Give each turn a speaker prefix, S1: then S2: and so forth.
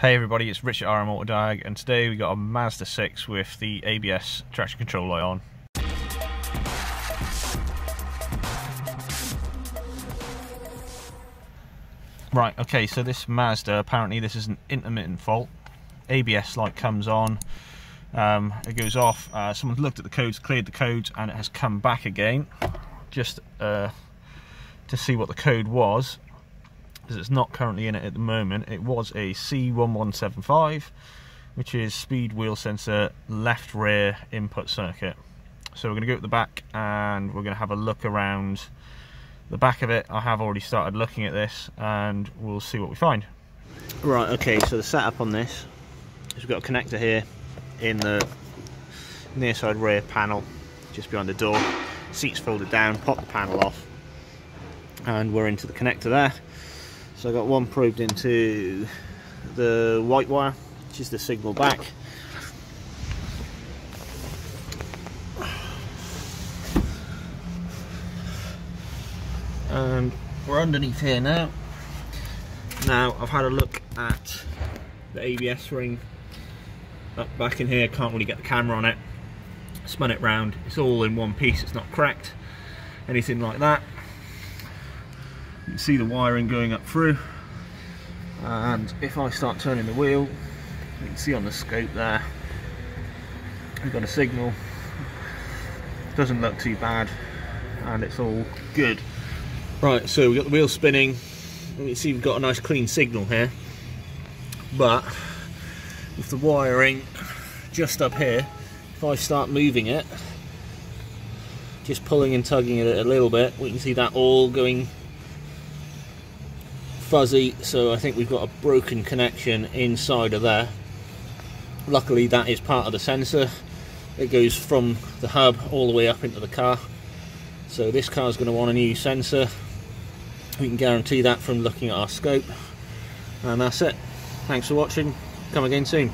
S1: Hey everybody, it's Richard RM Autodiag and today we got a Mazda 6 with the ABS traction control light on. Right, okay, so this Mazda, apparently this is an intermittent fault. ABS light comes on, um, it goes off, uh, someone's looked at the codes, cleared the codes and it has come back again just uh, to see what the code was it's not currently in it at the moment. It was a C1175 which is speed wheel sensor left rear input circuit. So we're going to go at the back and we're going to have a look around the back of it. I have already started looking at this and we'll see what we find. Right, okay, so the setup on this is we've got a connector here in the near side rear panel just behind the door. Seats folded down, pop the panel off and we're into the connector there. So I got one probed into the white wire, which is the signal back. And we're underneath here now. Now I've had a look at the ABS ring up back in here, can't really get the camera on it. Spun it round, it's all in one piece, it's not cracked, anything like that. You can see the wiring going up through. And if I start turning the wheel, you can see on the scope there, we've got a signal. Doesn't look too bad, and it's all good. Right, so we've got the wheel spinning. You can see we've got a nice clean signal here. But with the wiring just up here, if I start moving it, just pulling and tugging it a little bit, we can see that all going fuzzy. So I think we've got a broken connection inside of there. Luckily that is part of the sensor. It goes from the hub all the way up into the car. So this car is going to want a new sensor we can guarantee that from looking at our scope and that's it thanks for watching come again soon